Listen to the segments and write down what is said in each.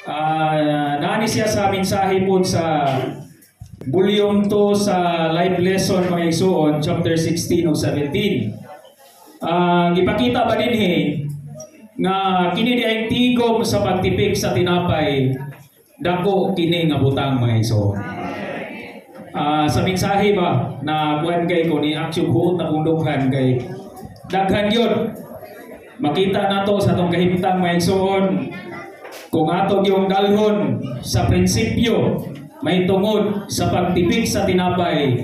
Uh, nani siya sa mensahe po sa volume 2 sa live lesson mga igsoon, chapter 16 o 17. Uh, gipakita ba din he, nga kini di ay tigom sa pagtipik sa tinapay, dako kini nga butang mga igsoon. Uh, sa mensahe ba na kuan kay ko ni action huot na kung kay daghan yun makita nato sa atong kahimtang mga igsoon kung ato yung dalhon sa prinsipyo, may tungod sa pagtipik sa tinapay,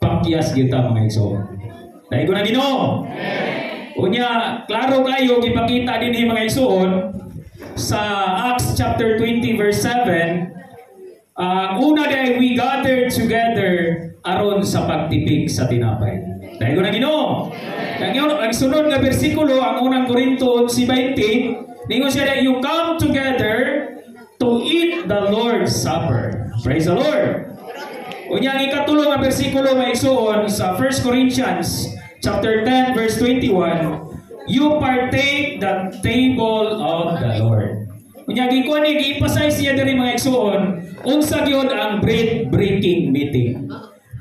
pakyas kita mga iso. Dahil ko na ginoo. Unya, klaro kayo, ipakita din mga isuon sa Acts chapter 20 verse 7, ang uh, una day we gathered together aron sa pagtipik sa tinapay. Dahil ko na ginoo. Ang sunod nga bersikulo, ang unang Korinto 11:20, Ningon siya that you come together to eat the Lord's Supper. Praise the Lord. Unya ang ikatulong nga bersikulo nga isuon sa 1 Corinthians chapter 10 verse 21, you partake the table of the Lord. Unya gikuan ni gi-emphasize siya diri mga igsuon, unsa gyud ang bread breaking meeting.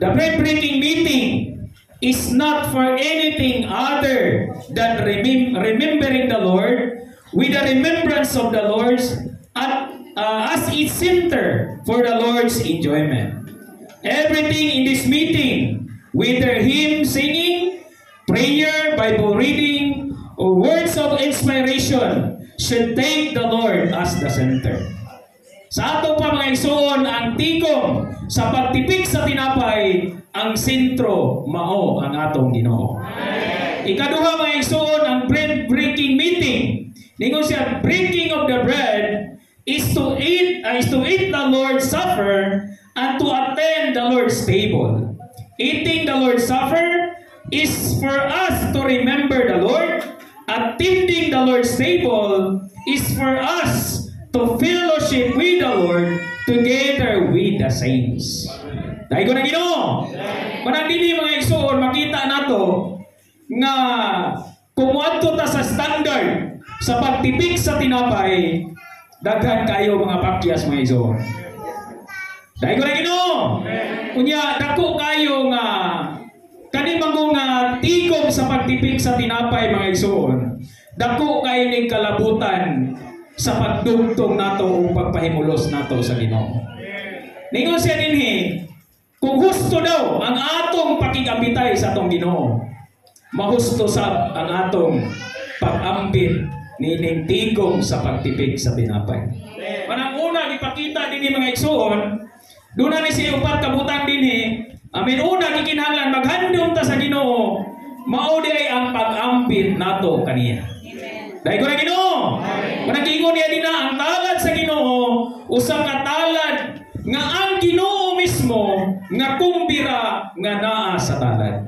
The bread breaking meeting is not for anything other than remembering the Lord with the remembrance of the Lord's at, uh, as its center for the Lord's enjoyment. Everything in this meeting, whether hymn singing, prayer, Bible reading, or words of inspiration, should take the Lord as the center. Sa ato pa mga isuon, ang tigom sa pagtipik sa tinapay, ang sentro mao ang atong Ginoo. Ikaduha mga isuon, ang bread breaking meeting Ningon siya, breaking of the bread is to eat uh, is to eat the Lord's Supper and to attend the Lord's table. Eating the Lord's Supper is for us to remember the Lord. Attending the Lord's table is for us to fellowship with the Lord together with the saints. Dahil ko na ginoo. Manang dini mga igsoon, makita nato nga kumuadto ta sa standard sa pagtipik sa tinapay, daghan kayo mga pakyas mga iso. Dahil ko na gino. Kunya, dako kayo nga kani mango nga tigom sa pagtipik sa tinapay mga igsoon. Dako kayo ning kalabutan sa pagdugtong nato o pagpahimulos nato sa Ginoo. Ningon siya dinhi, kung gusto daw ang atong pakigambitay sa atong Ginoo, mahusto sa ang atong pag-ambit ninintigong sa pagtipid sa tinapay. Manang una, ipakita din mga igsoon, doon na ni si upat kabutang din eh, amin una, kikinahanglan, maghandom ta sa ginoo, maudi ay ang pag-ambit nato kaniya. Dahil ko na ginoo, managingon niya din na, ang talad sa ginoo, usang katalad, nga ang ginoo mismo, nga kumbira, nga naa sa talad.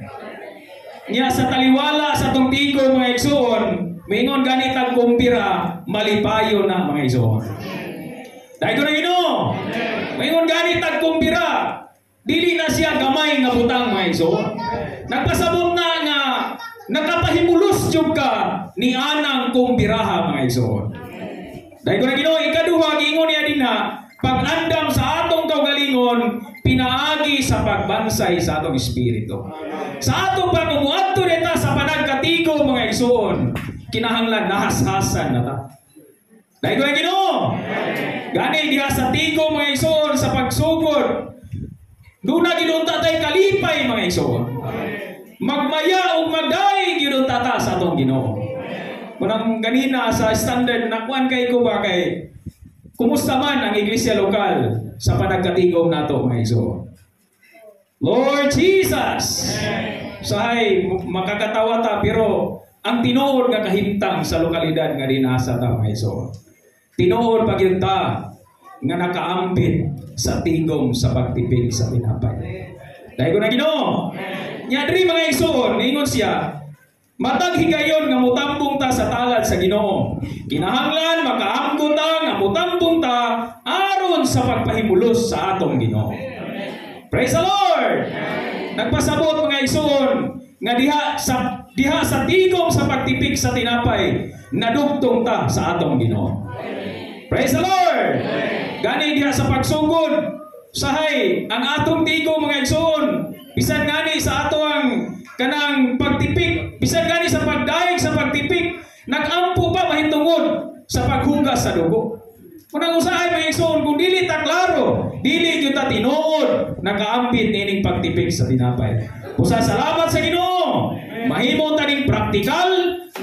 Niya sa taliwala sa tong tigo mga igsoon, Mingon ganit ang kumpira, malipayo na mga iso. Dahil ko na ino. Mingon ganit ang kumpira, dili na siya gamay nga butang mga iso. Nagpasabot na nga, nakapahimulos jud ka ni anang kumpiraha mga iso. Dahil ko na ino, ikaduha, gingon niya din na, pag-andam sa atong kaugalingon, pinaagi sa pagbansay sa atong espiritu. Sa atong pagumuadto nita sa panagkatigo mga igsoon, kinahanglan nahashasan na ta. Dahil ko ginoo. Gani diha sa tigo mga igsoon sa pagsugod. Doon na ginunta tayo kalipay mga igsoon. Magmaya o magday ginunta ta sa atong ginoo. Kunang ganina sa standard na kuan kay ko ba kay kumusta man ang iglesia lokal sa panagkatigom nato mga igsoon. Lord Jesus! Sahay, makakatawa ta pero ang tinuod nga kahimtang sa lokalidad nga dinasa ta iso. Tinuod pagyunta nga nakaambit sa tigom sa pagtipid sa tinapay. Dahil ko na Ginoo. Nya diri mga igsoon, ingon siya, matag higayon nga mutambong ta sa talad sa Ginoo. Kinahanglan makaamgo ta nga mutambong ta aron sa pagpahimulos sa atong Ginoo. Praise the Lord. Nagpasabot mga igsoon nga diha sa diha sa tigom sa pagtipik sa tinapay, nadugtong ta sa atong Ginoo. Praise the Lord! Gani diha sa pagsugod, sahay, ang atong tigo mga igsoon, bisan gani sa ato ang kanang pagtipik, bisan gani sa pagdaig sa pagtipik, nagampo pa mahitungod sa paghugas sa dugo. Kunang usahay mga igsoon, kung dili ta klaro, dili gyud ta tinuod, nakaambit nining pagtipik sa tinapay. Usa salamat sa Ginoo. Mahimo ta ning praktikal,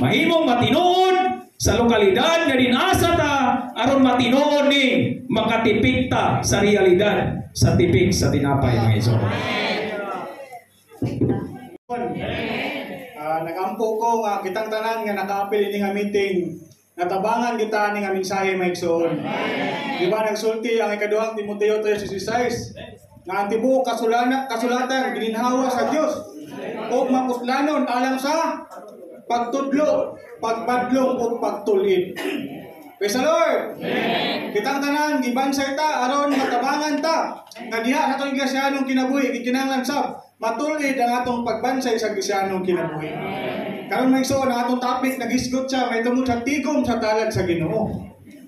mahimong matinuod sa lokalidad nga dinasa ta aron matinuod ning makatipik ta sa realidad sa tipik sa tinapay mga igsoon. Ah, nagampo ko nga kitang tanan nga nakaapil ini nga meeting. Natabangan kita ni nga mensahe maigsoon. Di ba nagsulti ang ikaduhang Timoteo 3:16 nga ang tibuok kasulana kasulatan gininhawa sa Dios ug mapuslanon alang sa pagtudlo, pagpadlong ug pagtulid. Praise the Lord! Kitang tanan, gibansay ta, aron matabangan ta, nga diha sa atong iglesyanong kinabuhi, gikinanglan sab, matulid ang atong pagbansay sa iglesyanong kinabuhi. Karon may so ang atong topic nagisgot siya may tungod sa tigom sa talad sa Ginoo.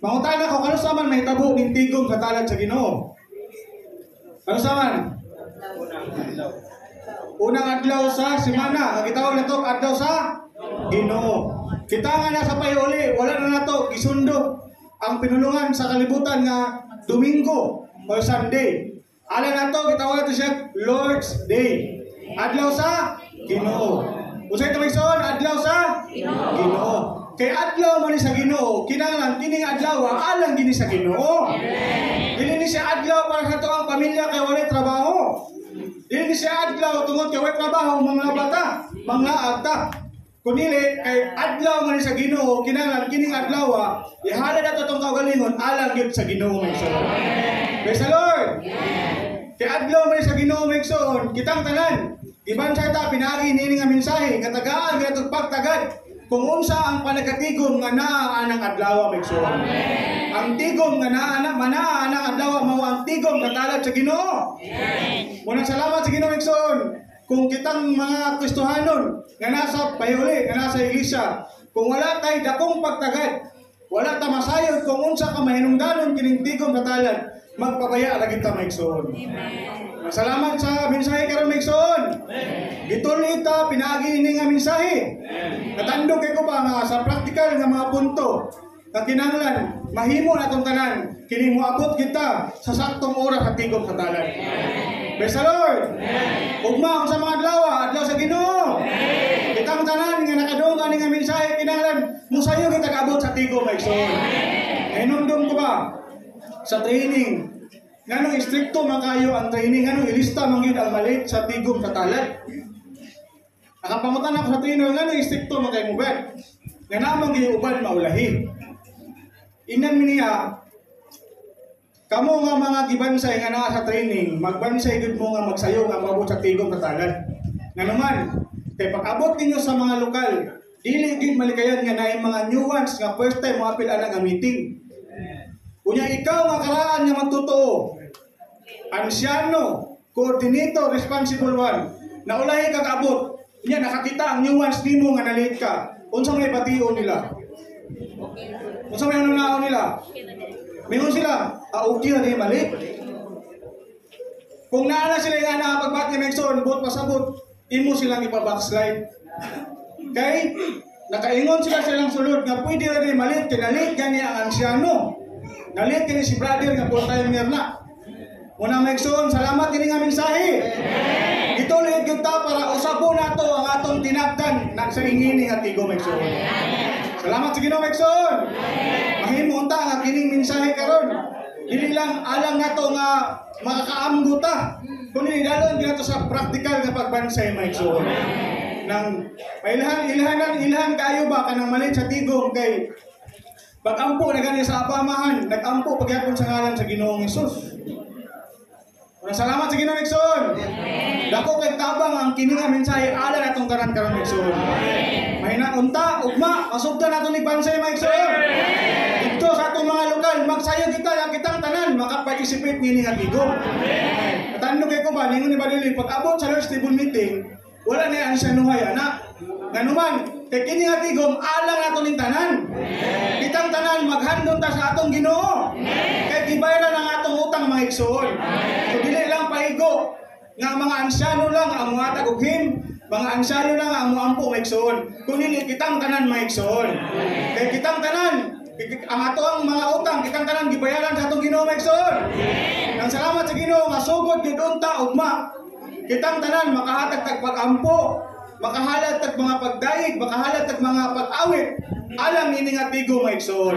Mangutana ko kano sa man may tabo ning tigom sa talad sa Ginoo? Kano sa man? Unang adlaw sa semana, ang gitawag na to adlaw sa Ginoo. Kita nga nasa payuli, wala na nato gisundo ang pinulungan sa kalibutan nga Domingo o Sunday. Ala na to gitawag nato siya Lord's Day. Adlaw sa Ginoo. Usay ito may son, adlaw sa Ginoo. Kay adlaw man sa Ginoo, kinahanglan kining adlaw alang gini sa Ginoo. Dili ni siya adlaw para sa tuang pamilya kay walay trabaho. Dili ni siya adlaw tungod kay walay trabaho mga bata, mga agta. Kunili kay adlaw man sa Ginoo, kinahanglan kining adlaw ihalad ato tong kaugalingon alang gyud sa Ginoo may son. Praise the Lord. Kay adlaw man sa Ginoo may kitang tanan Iban sa ta pinagi nini nga mensahe nga tagaan nga pagtagad kung unsa ang panagatigom nga naa anang adlaw may suwan. Ang tigom nga naa na manaa anang adlaw mao ang tigom nga talad sa Ginoo. Munang salamat sa Ginoo Migson. Kung kitang mga Kristohanon nga nasa payuli, nga nasa iglesia, kung wala tay dakong pagtagad, wala ta masayod kung unsa ka mahinungdanon kining tigom nga talad, magpabaya lagi ta Migson. Salamat sa mensahe karon Migson. Gituloy ta pinagi ini nga mensahe. Natandog kay ko ba nga sa praktikal nga mga punto nga kinahanglan mahimo na atong tanan kini moabot kita sa saktong oras at tigom sa talan. Praise the Lord. Ugma sa mga adlaw, adlaw sa Ginoo. Kitang tanan nga nakadungan ni nga mensahe kinahanglan musayo kita kaabot sa tigom Migson. Hinumdum ko ba sa training Nganong istrikto man kayo ang training, nganong ilista man yun ang mali sa tigom sa talad. Nakapangutan ako sa trainer, nganong istrikto man kayo mubad. Nga namang giuban maulahi. Inan niya, kamo nga mga gibansay nga naa sa training, magbansay gud mo nga magsayo nga mabot sa tigom sa talad. Nga naman, kay pag-abot ninyo sa mga lokal, dili gid malikayan nga naay mga nuance nga first time mo apil ana nga meeting. Kunya ikaw nga karaan nga magtotoo. Ansyano, coordinator, responsible one. Naulahi kag abot. Kunya nakakita ang nuance nimo nga nalit ka. Unsa may batiyo nila? Unsa may ano nila? Mingon sila, ah okay na mali. Kung naala sila nga na pagbati ng Exxon, bot pasabot, imo silang ipa-backslide. Kay nakaingon sila silang sulod nga pwede rin malit, kinalit gani ang ansyano. Nalit kini si brother nga full timer na. Muna Megson, salamat kini nga mensahe. Ito ulit yung ta para usabo na to ang atong tinabdan na sa ingini nga tigo Megson. Salamat sa Ginoo Megson. Mahimo ta nga kining mensahe karon. Dili lang alang nato nga makakaamgo ta. Kundi dalon ginato sa praktikal nga pagbansay Megson. Nang ilhan ilhanan ilhan kayo ba kanang malit sa tigong kay Pag-ampo na ganyan sa apamahan, nag-ampo pagyapon sa ngalan sa Ginoong Hesus. Unang salamat sa Ginoong Ekson. Dako kay tabang ang kini nga mensahe ala natong karan karon Ekson. Mahina unta ugma masugda nato ni Bansay Ekson. Dito sa atong mga lokal magsayo kita ang kitang tanan makaparticipate nini nga tigom. Katando kay ko ba ningon ni Badili pag abot sa Lord's Table meeting wala na ang sanuhay anak. Nganuman kay kini nga tigom ala nato ning tanan. Kitang tanan maghandom ta sa atong Ginoo. Kay gibayaran ang atong utang mga igsoon. So dili lang paigo nga mga ansyano lang ang mga tagughin, mga ansyano lang ang mga ampo mga igsoon. Kundi kitang tanan mga igsoon. Kay kitang tanan ang ato ang mga utang kitang tanan gibayaran sa atong Ginoo mga igsoon. Ang salamat sa Ginoo masugod gid unta ugma. Kitang tanan makahatag tag pagampo, makahalad tag mga pagdaig, makahalad tag mga pag-awit. Alam ini nga tigo mga igsoon.